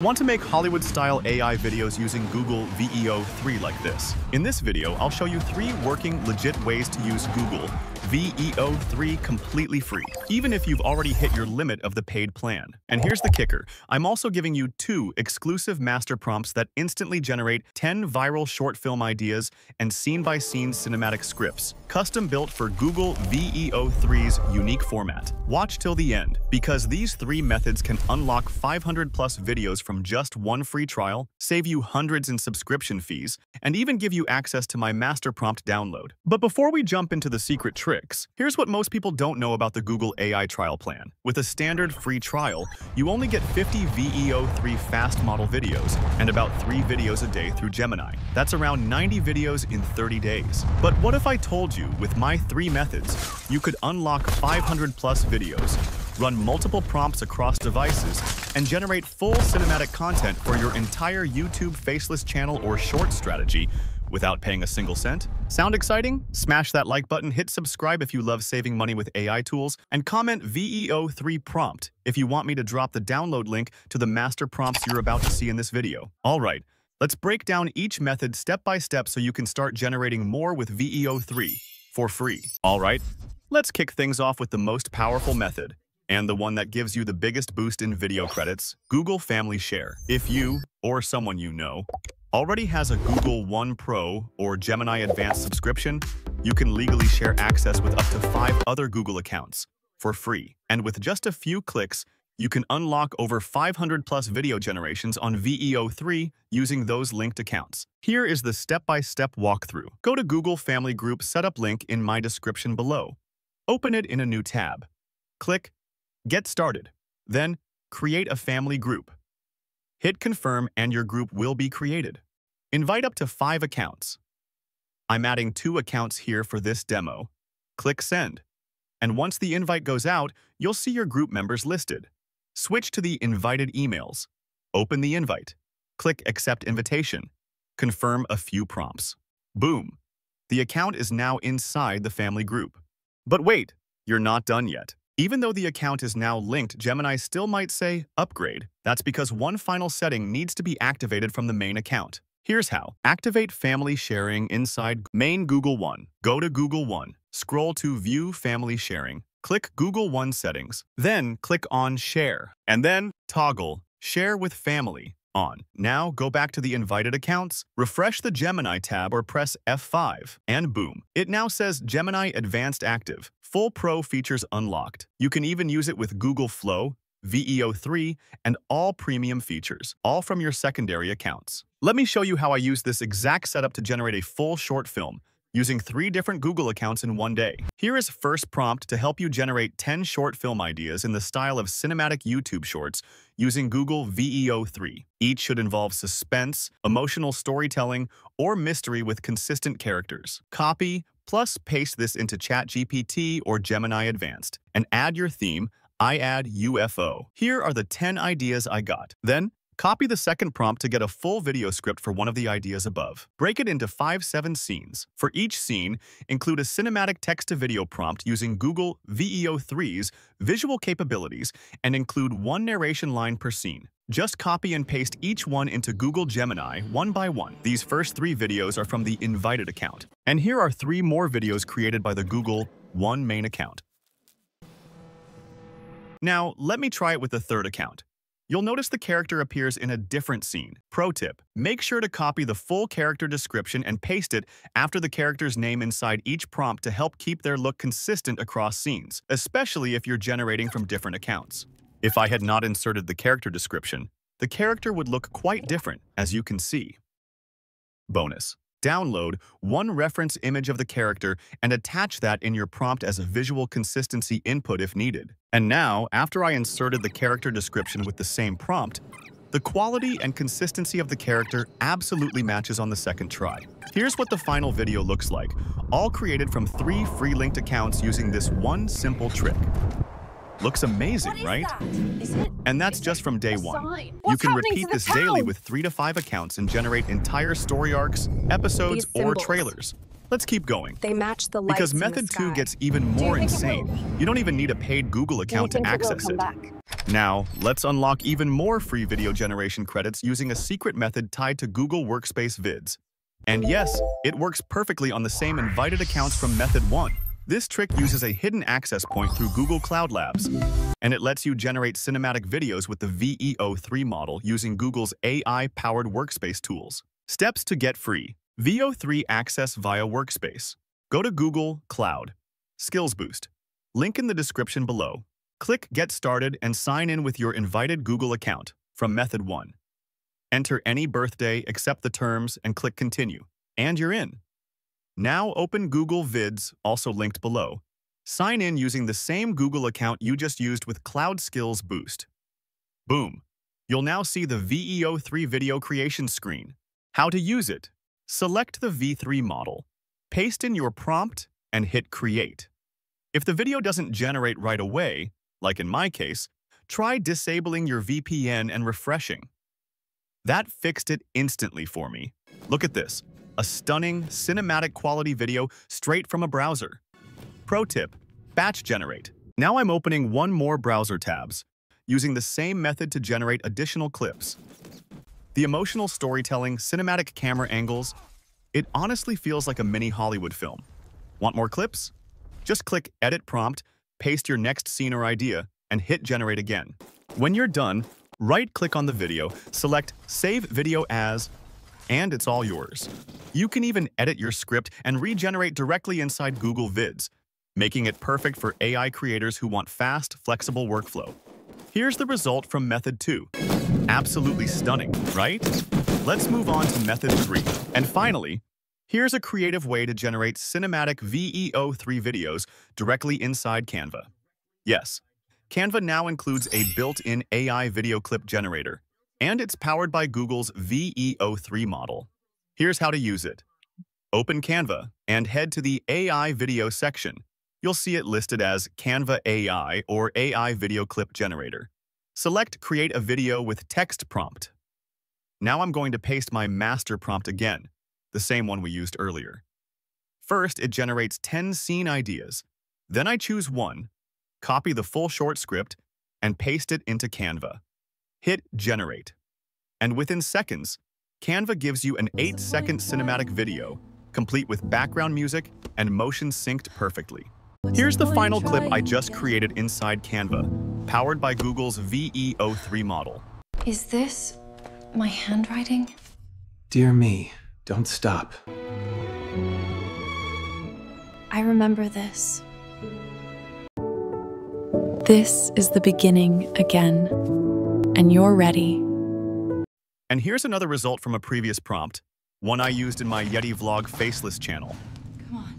Want to make Hollywood-style AI videos using Google VEO 3 like this? In this video, I'll show you three working, legit ways to use Google VEO 3 completely free, even if you've already hit your limit of the paid plan. And here's the kicker. I'm also giving you two exclusive master prompts that instantly generate 10 viral short film ideas and scene-by-scene cinematic scripts, custom built for Google VEO 3's unique format. Watch till the end, because these three methods can unlock 500 plus videos from just one free trial, save you hundreds in subscription fees, and even give you access to my master prompt download. But before we jump into the secret tricks, here's what most people don't know about the Google AI trial plan. With a standard free trial, you only get 50 VEO3 fast model videos and about 3 videos a day through Gemini. That's around 90 videos in 30 days. But what if I told you, with my three methods, you could unlock 500 plus videos, run multiple prompts across devices, and generate full cinematic content for your entire YouTube faceless channel or short strategy without paying a single cent? Sound exciting? Smash that like button, hit subscribe if you love saving money with AI tools, and comment VEO3 prompt if you want me to drop the download link to the master prompts you're about to see in this video. Alright, let's break down each method step by step so you can start generating more with VEO3 for free. Alright, let's kick things off with the most powerful method, and the one that gives you the biggest boost in video credits, Google Family Share. If you, or someone you know, already has a Google One Pro or Gemini Advanced subscription, you can legally share access with up to five other Google accounts for free. And with just a few clicks, you can unlock over 500 plus video generations on VEO3 using those linked accounts. Here is the step-by-step -step walkthrough. Go to Google Family Group setup link in my description below. Open it in a new tab. Click Get started. Then, create a family group. Hit confirm and your group will be created. Invite up to five accounts. I'm adding two accounts here for this demo. Click send. And once the invite goes out, you'll see your group members listed. Switch to the invited emails. Open the invite. Click accept invitation. Confirm a few prompts. Boom. The account is now inside the family group. But wait, you're not done yet. Even though the account is now linked, Gemini still might say upgrade. That's because one final setting needs to be activated from the main account. Here's how. Activate family sharing inside main Google One. Go to Google One. Scroll to View Family Sharing. Click Google One Settings. Then click on Share. And then toggle Share with Family on. Now go back to the invited accounts, refresh the Gemini tab or press F5, and boom. It now says Gemini Advanced Active. Full Pro features unlocked. You can even use it with Google Flow, VEO3, and all premium features, all from your secondary accounts. Let me show you how I use this exact setup to generate a full short film using three different Google accounts in one day. Here is first prompt to help you generate 10 short film ideas in the style of cinematic YouTube shorts using Google VEO3. Each should involve suspense, emotional storytelling, or mystery with consistent characters. Copy, Plus, paste this into ChatGPT or Gemini Advanced and add your theme, I add UFO. Here are the 10 ideas I got. Then, copy the second prompt to get a full video script for one of the ideas above. Break it into 5-7 scenes. For each scene, include a cinematic text-to-video prompt using Google VEO3's visual capabilities and include one narration line per scene. Just copy and paste each one into Google Gemini one by one. These first three videos are from the invited account. And here are three more videos created by the Google One main account. Now, let me try it with the third account. You'll notice the character appears in a different scene. Pro tip, make sure to copy the full character description and paste it after the character's name inside each prompt to help keep their look consistent across scenes, especially if you're generating from different accounts. If I had not inserted the character description, the character would look quite different, as you can see. Bonus. Download one reference image of the character and attach that in your prompt as a visual consistency input if needed. And now, after I inserted the character description with the same prompt, the quality and consistency of the character absolutely matches on the second try. Here's what the final video looks like, all created from three free linked accounts using this one simple trick. Looks amazing, right? That? And that's just from day one. You can repeat this town? daily with three to five accounts and generate entire story arcs, episodes, or trailers. Let's keep going. They match the lights Because in the Method 2 gets even more think it insane. You don't even need a paid Google account to think it will access it. back? Now, let's unlock even more free video generation credits using a secret method tied to Google Workspace Vids. And yes, it works perfectly on the same invited accounts from Method 1. This trick uses a hidden access point through Google Cloud Labs, and it lets you generate cinematic videos with the VEO3 model using Google's AI-powered workspace tools. Steps to get free. VEO3 access via Workspace. Go to Google Cloud. Skills Boost. Link in the description below. Click Get Started and sign in with your invited Google account from Method 1. Enter any birthday, accept the terms, and click Continue. And you're in. Now open Google Vids, also linked below. Sign in using the same Google account you just used with Cloud Skills Boost. Boom! You'll now see the VEO3 video creation screen. How to use it? Select the VEO3 model, paste in your prompt, and hit Create. If the video doesn't generate right away, like in my case, try disabling your VPN and refreshing. That fixed it instantly for me. Look at this a stunning, cinematic quality video straight from a browser. Pro tip, batch generate. Now I'm opening one more browser tabs, using the same method to generate additional clips. The emotional storytelling, cinematic camera angles, it honestly feels like a mini Hollywood film. Want more clips? Just click Edit Prompt, paste your next scene or idea, and hit Generate again. When you're done, right-click on the video, select Save Video As, and it's all yours. You can even edit your script and regenerate directly inside Google Vids, making it perfect for AI creators who want fast, flexible workflow. Here's the result from Method 2. Absolutely stunning, right? Let's move on to Method 3. And finally, here's a creative way to generate cinematic VEO3 videos directly inside Canva. Yes, Canva now includes a built-in AI video clip generator, and it's powered by Google's VEO3 model. Here's how to use it. Open Canva and head to the AI video section. You'll see it listed as Canva AI or AI Video Clip Generator. Select Create a Video with Text Prompt. Now I'm going to paste my master prompt again, the same one we used earlier. First, it generates 10 scene ideas. Then I choose one, copy the full short script, and paste it into Canva. Hit Generate. And within seconds, Canva gives you an 8-second cinematic video, complete with background music and motion synced perfectly. Here's the final clip I just created inside Canva, powered by Google's VEO3 model. Is this my handwriting? Dear me, don't stop. I remember this. This is the beginning again, and you're ready. And here's another result from a previous prompt, one I used in my Yeti Vlog Faceless channel.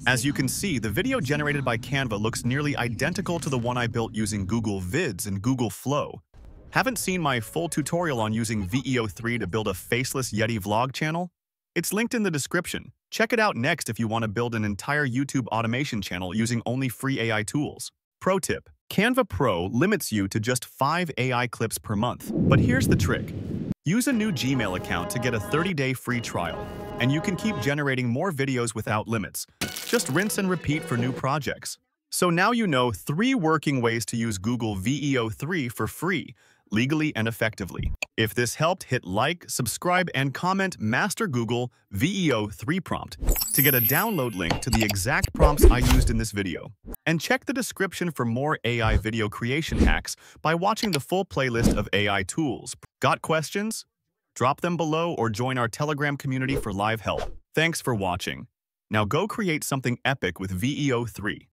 As you can see, the video generated by Canva looks nearly identical to the one I built using Google Vids and Google Flow. Haven't seen my full tutorial on using VEO3 to build a faceless Yeti Vlog channel? It's linked in the description. Check it out next if you want to build an entire YouTube automation channel using only free AI tools. Pro tip, Canva Pro limits you to just 5 AI clips per month. But here's the trick. Use a new Gmail account to get a 30-day free trial, and you can keep generating more videos without limits. Just rinse and repeat for new projects. So now you know three working ways to use Google VEO3 for free, legally and effectively. If this helped, hit like, subscribe, and comment Master Google VEO3 prompt to get a download link to the exact prompts I used in this video. And check the description for more AI video creation hacks by watching the full playlist of AI tools. Got questions? Drop them below or join our Telegram community for live help. Thanks for watching. Now go create something epic with VEO3.